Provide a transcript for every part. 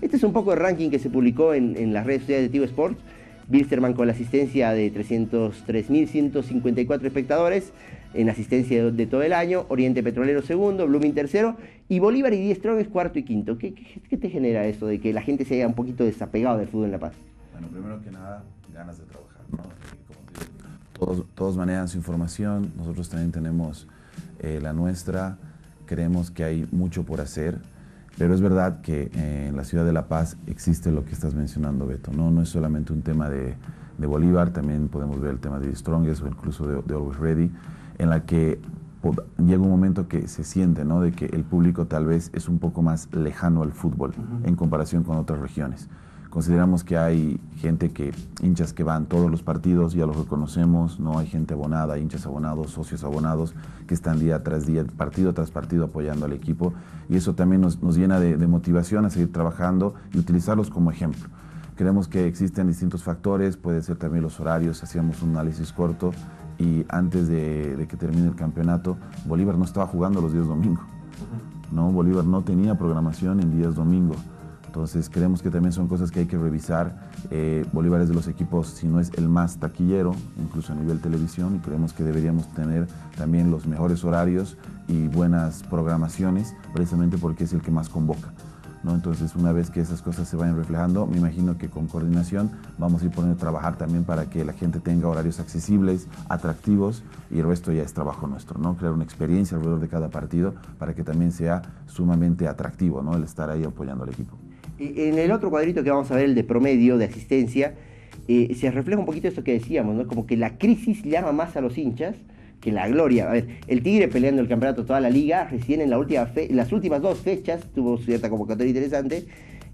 Este es un poco el ranking que se publicó en, las redes sociales de Tigo Sports. Bilsterman con la asistencia de 303.154 espectadores en asistencia de, todo el año, Oriente Petrolero segundo, Blooming tercero y Bolívar y Diez Strong es cuarto y quinto. ¿Qué, te genera eso de que la gente se haya un poquito desapegado del fútbol en La Paz? Bueno, primero que nada, ganas de trabajar. ¿no? todos, todos manejan su información, nosotros también tenemos eh, la nuestra, creemos que hay mucho por hacer, pero es verdad que eh, en la ciudad de La Paz existe lo que estás mencionando, Beto, no, no es solamente un tema de, de Bolívar, también podemos ver el tema de Strongest o incluso de, de Always Ready, en la que llega un momento que se siente, ¿no? De que el público tal vez es un poco más lejano al fútbol en comparación con otras regiones. Consideramos que hay gente que, hinchas que van todos los partidos, ya los reconocemos, no hay gente abonada, hinchas abonados, socios abonados, que están día tras día, partido tras partido apoyando al equipo. Y eso también nos, llena de, motivación a seguir trabajando y utilizarlos como ejemplo. Creemos que existen distintos factores, puede ser también los horarios, hacíamos un análisis corto y antes de, de que termine el campeonato, Bolívar no estaba jugando los días domingo. ¿no? Bolívar no tenía programación en días domingo. Entonces creemos que también son cosas que hay que revisar. Eh, Bolívar es de los equipos, si no es el más taquillero, incluso a nivel televisión, y creemos que deberíamos tener también los mejores horarios y buenas programaciones, precisamente porque es el que más convoca. ¿no? Entonces, una vez que esas cosas se vayan reflejando, me imagino que con coordinación vamos a ir poniendo a trabajar también para que la gente tenga horarios accesibles, atractivos, y el resto ya es trabajo nuestro, ¿no? Crear una experiencia alrededor de cada partido para que también sea sumamente atractivo, ¿no? El estar ahí apoyando al equipo. En el otro cuadrito que vamos a ver, el de promedio de asistencia, eh, se refleja un poquito eso que decíamos, ¿no? Como que la crisis llama más a los hinchas que la gloria. A ver, el Tigre peleando el campeonato toda la liga, recién en la última las últimas dos fechas tuvo cierta convocatoria interesante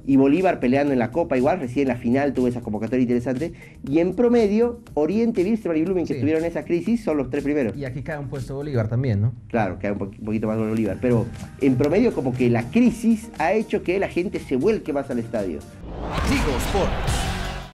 y Bolívar peleando en la Copa igual, recién en la final tuvo esa convocatoria interesante. Y en promedio, Oriente, Wilstermann y Blooming, que tuvieron esa crisis, son los tres primeros. Y aquí cae un puesto Bolívar también, ¿no? Claro, cae un, poquito más Bolívar. Pero en promedio, como que la crisis ha hecho que la gente se vuelque más al estadio. Sports.